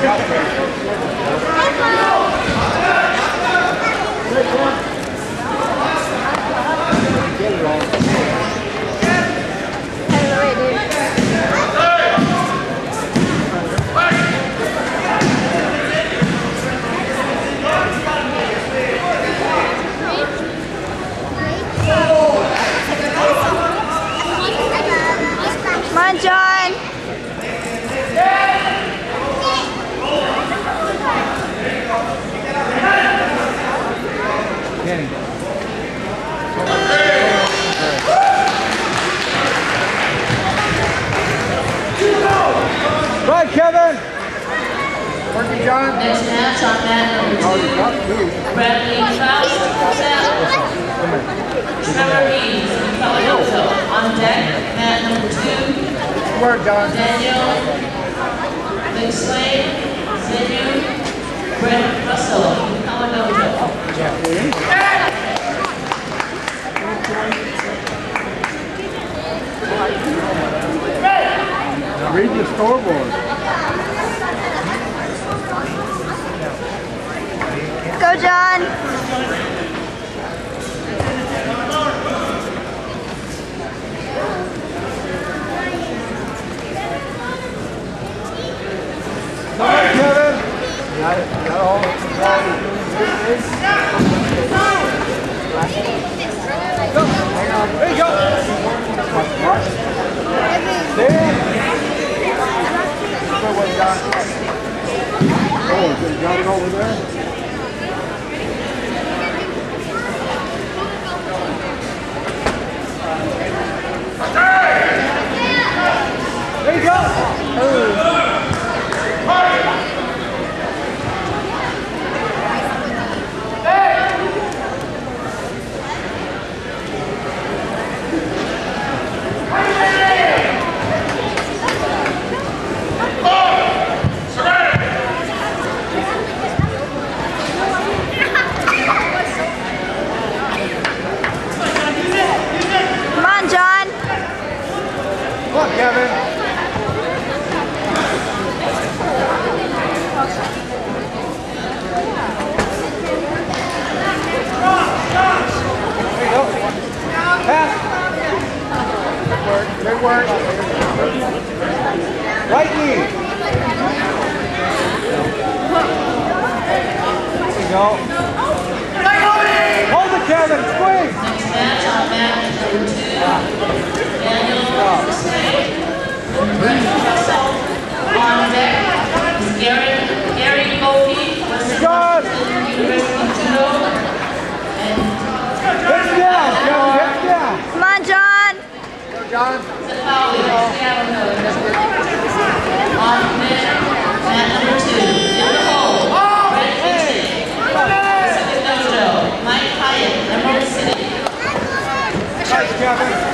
Come John. Next match on mat number two, Bradley Faust. Trevor Reeves, Palo On deck, mat number two, work, John. Daniel McSwain, Zenu, Brett Russell, Palo Alto. Read the scoreboard. Go, John. All right, Kevin. Got it. Got all. Got it. Go. Hang on. There you go. Mark. Stand. Go away, John. Oh, you got it over? There Good work. Right knee. There you go. Hold it, Kevin. Swing. Next match on mat number two, Daniel McSwain, Brett Russell. On deck is Gary, Gary Goldie, Western John. University of Judo. And Hips down, Kevin. Hips down. Come on, John. Go, John. Zapawi, On mat, mat number two, in the hole, Brett Kinsey, Pacific Dojo, Mike Hyatt, Emerald City. Nice, Kevin.